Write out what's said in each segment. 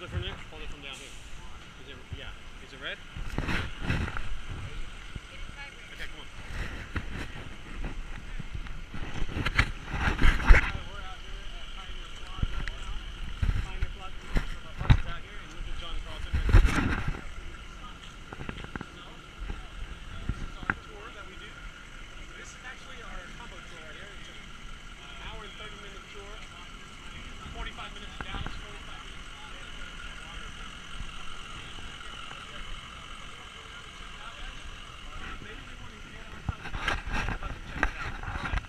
Hold it from there. Hold it from down here. Is it? Yeah. Is it red? Okay, come on. We're out here at Pioneer Plaza right now. Pioneer Plaza. We have some buses out here, and look at John Carlson. right there. So, this is our tour that we do. This is actually our combo tour right here. It's an hour and 30 minute tour. 45 minutes to Dallas, 45 minutes. Maybe we want to get on something. Let's check it out. All right.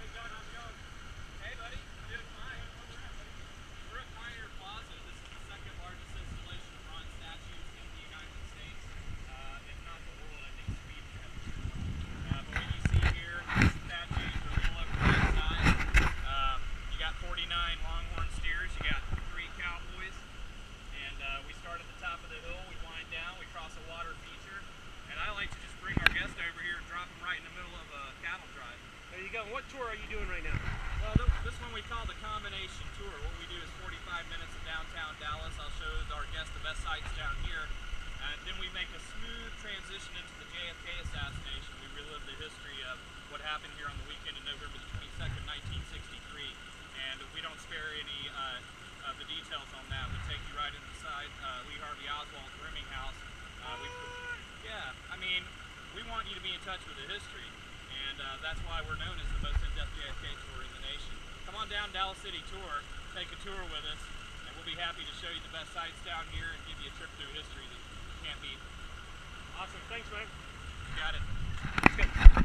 Hey John, how's it going? Hey, buddy. Doing fine. We're at Pioneer Plaza. This is the second largest installation of bronze statues in the United States, uh, if not the world. I think Sweden has two. Uh, but what you see here, these statues are a little over that size. Um, you got 49 longhorn steers. You got three cowboys. And uh, we start at the top of the hill. We wind down. We cross a water feature. And I like to just bring our guest over here and drop them right in the middle of a cattle drive. There you go. What tour are you doing right now? Well, th- this one we call the combination tour. What we do is 45 minutes of downtown Dallas. I'll show our guests the best sights down here. And then we make a smooth transition into the JFK assassination. We relive the history of what happened here on the weekend of November the 22nd, 1963. And we don't spare any uh, of the details on that. We take you right inside uh, Lee Harvey Oswald's rooming house. Uh, we, yeah, I mean, we want you to be in touch with the history uh, that's why we're known as the most in-depth JFK tour in the nation. Come on down Dallas City Tour, take a tour with us, and we'll be happy to show you the best sights down here and give you a trip through history that you can't beat. Awesome. Thanks, man. You got it.